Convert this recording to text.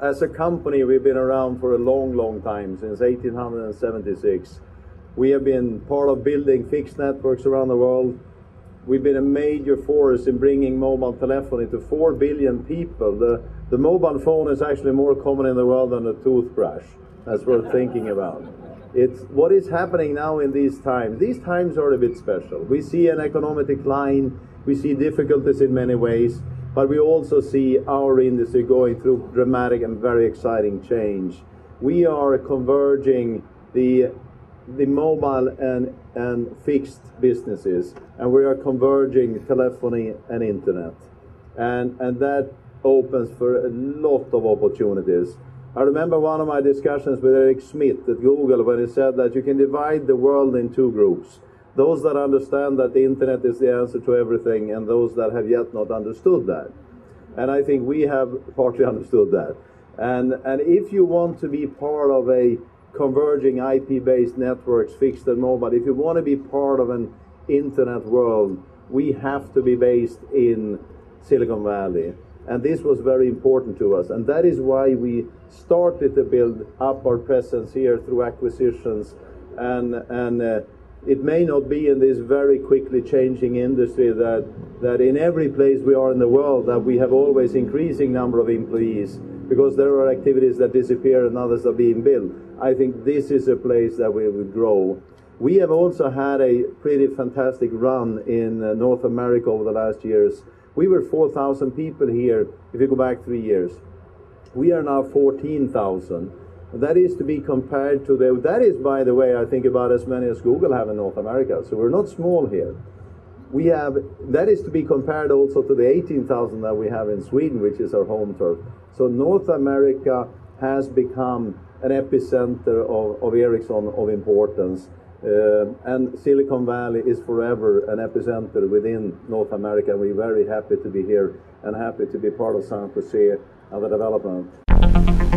as a company, we've been around for a long, long time, since 1876. We have been part of building fixed networks around the world. We've been a major force in bringing mobile telephony to 4 billion people. The, the mobile phone is actually more common in the world than a toothbrush. That's worth thinking about. It's what is happening now in these times. These times are a bit special. We see an economic decline, we see difficulties in many ways, but we also see our industry going through dramatic and very exciting change. We are converging the the mobile and, and fixed businesses, and we are converging telephony and internet. And, and that opens for a lot of opportunities. I remember one of my discussions with Eric Schmidt at Google when he said that you can divide the world in two groups. Those that understand that the internet is the answer to everything, and those that have yet not understood that. And I think we have partly understood that. And, and if you want to be part of a converging IP-based networks, fixed and mobile, if you want to be part of an internet world, we have to be based in Silicon Valley. And this was very important to us. And that is why we started to build up our presence here through acquisitions. And, and uh, it may not be in this very quickly changing industry that, that in every place we are in the world that we have always increasing number of employees because there are activities that disappear and others are being built. I think this is a place that we will grow. We have also had a pretty fantastic run in uh, North America over the last years. We were 4,000 people here if you go back three years. We are now 14,000. That is to be compared to the, that is, by the way, I think about as many as Google have in North America. So we're not small here we have that is to be compared also to the 18,000 that we have in Sweden, which is our home turf. So North America has become an epicenter of, of Ericsson of importance. Uh, and Silicon Valley is forever an epicenter within North America. We're very happy to be here and happy to be part of San Jose and the development.